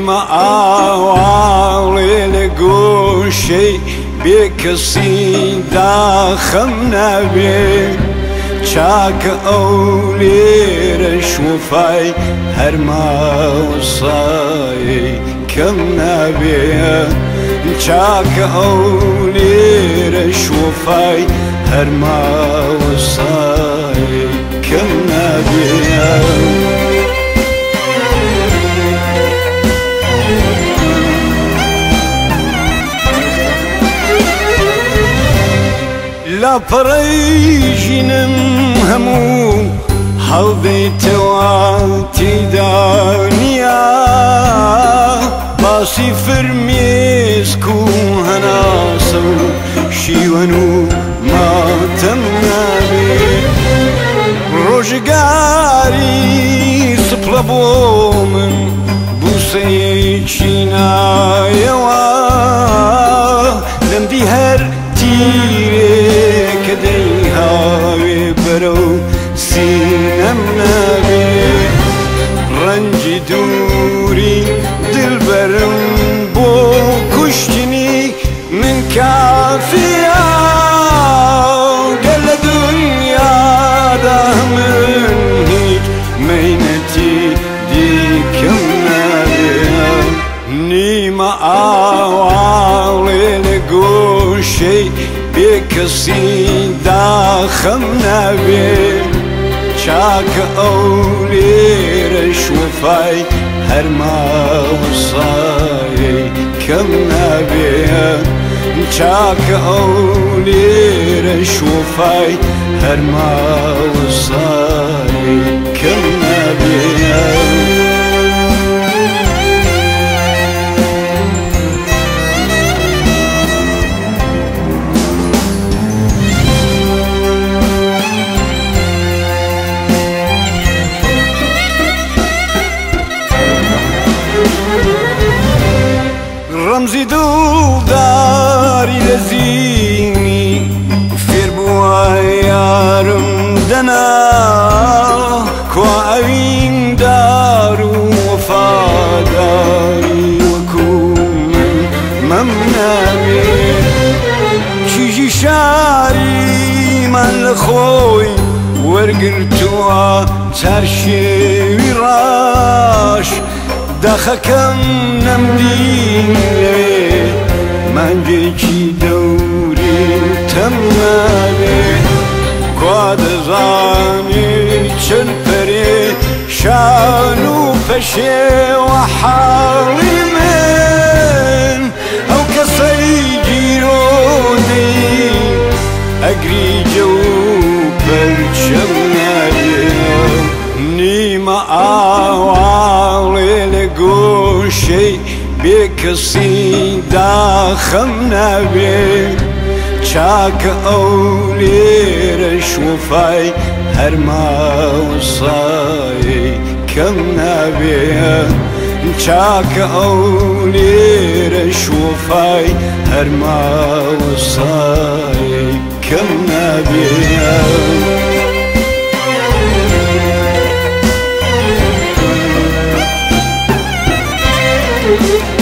ئێمە ئاواڵێ لە گۆشەی بێکەسی داخەم نابێ چاکە ئەو لێرە شوفای هەرماوسایی کەم نابێ چاکە ئەو لێرە شوفای هەرماوسا پڕیژینم هەموو هەڵدەیتەوە تیدانیا باسی فرمێسک و هەناسە و شیوەن و ماتەم نامێ ڕۆژگاری سپڵە بۆ من بوسەیەکی نایەوە شەی بێکەسی داخەم ناوێ چاکە ئەو لێرەش وفای هەرماوسایەی کەم نابێت چاکە ئەو لێرەش وفای هەرماوسایی کەم نابێت ڕەمزی دڵداری دەزینی فێر بووە یارم دەنا کوا ئەوین دار و وفاداری وەکو مەم نامێ کیژی شاریمان لە خۆی وەرگرتووە چەرشێوی ڕاش دخکم دەخەکەم لێ مانگێکی دەوری تەمناوێ کوا دەزانی زانی چن پری شانو پەشێ و حالی من ئەو کەسەی گیرۆدەی اگری جو پرچه کەسی داخەم ناوێت چاکە ئەو لێرەش وفای هەرماوسایی کەم ناوێت چاکە ئەو لێرەش وفای هەرماوسایی کەم نابێت. thank you